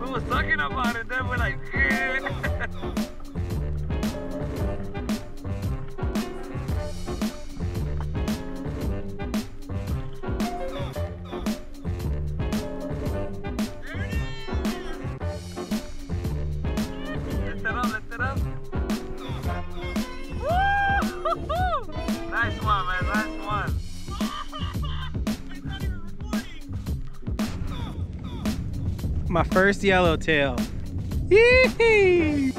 we were talking about it, then we're like, yeah. Nice one, man. My first yellowtail. Yee